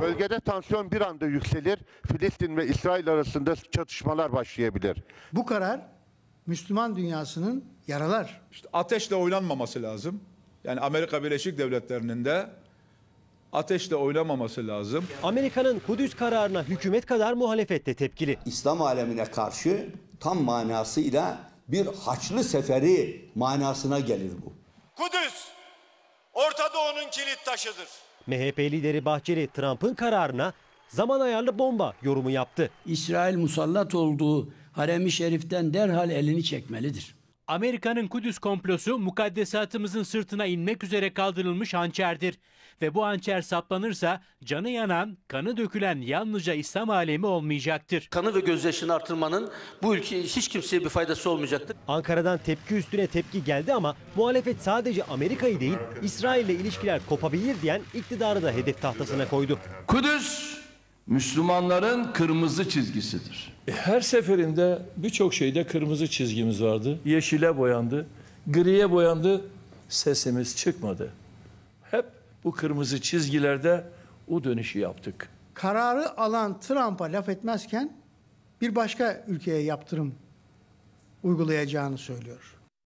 Bölgede tansiyon bir anda yükselir. Filistin ve İsrail arasında çatışmalar başlayabilir. Bu karar Müslüman dünyasının yaralar. İşte ateşle oynanmaması lazım. Yani Amerika Birleşik Devletleri'nin de ateşle oynamaması lazım. Amerika'nın Kudüs kararına hükümet kadar muhalefette tepkili. İslam alemine karşı tam manasıyla bir haçlı seferi manasına gelir bu. Kudüs Orta Doğu'nun kilit taşıdır. MHP lideri Bahçeli Trump'ın kararına zaman ayarlı bomba yorumu yaptı. İsrail musallat olduğu harem-i şeriften derhal elini çekmelidir. Amerika'nın Kudüs komplosu mukaddesatımızın sırtına inmek üzere kaldırılmış hançerdir. Ve bu hançer saplanırsa canı yanan, kanı dökülen yalnızca İslam alemi olmayacaktır. Kanı ve gözyaşını artırmanın bu ülkeye hiç kimseye bir faydası olmayacaktır. Ankara'dan tepki üstüne tepki geldi ama muhalefet sadece Amerika'yı değil İsrail'le ilişkiler kopabilir diyen iktidarı da hedef tahtasına koydu. Kudüs Müslümanların kırmızı çizgisidir. Her seferinde birçok şeyde kırmızı çizgimiz vardı. Yeşile boyandı, griye boyandı, sesimiz çıkmadı. Hep bu kırmızı çizgilerde o dönüşü yaptık. Kararı alan Trump'a laf etmezken bir başka ülkeye yaptırım uygulayacağını söylüyor.